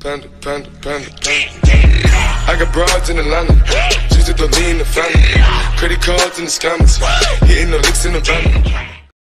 Panda, panda, panda, panda. I got broads in Atlanta. Just to throw in the family. Credit cards in the scammers. Hitting the licks in the van.